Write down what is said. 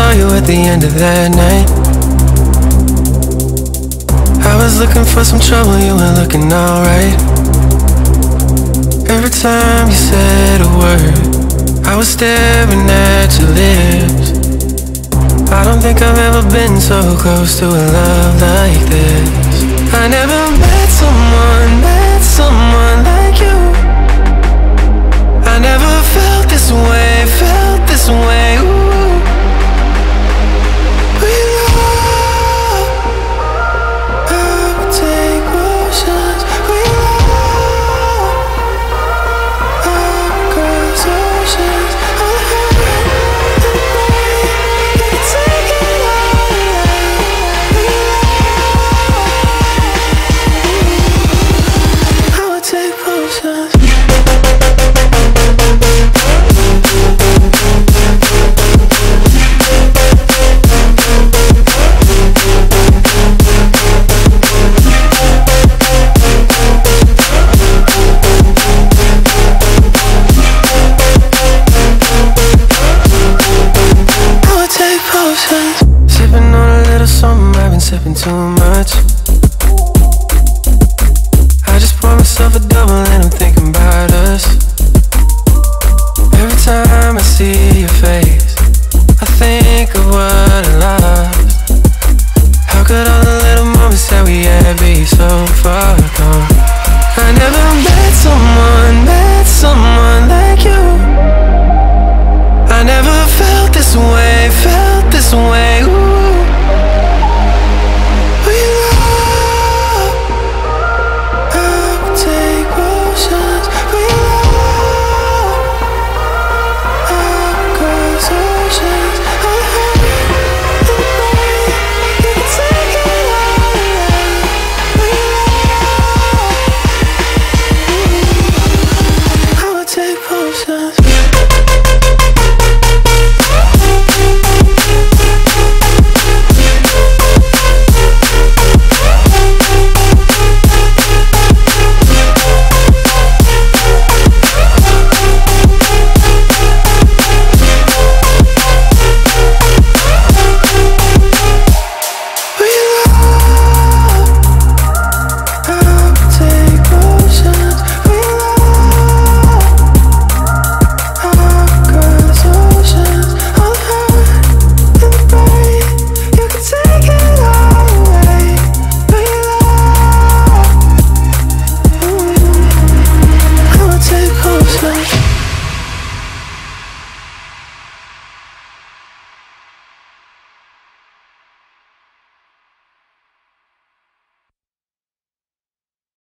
saw you at the end of that night. I was looking for some trouble, you were looking alright. Every time you said a word, I was staring at your lips. I don't think I've ever been so close to a love like this. sipping too much. I just pour myself a double and I'm thinking about us. Every time I see your face, I think of what I lost. How could all the little moments that we had be so far gone? I never met someone, met someone like you. I never felt this way, felt this way.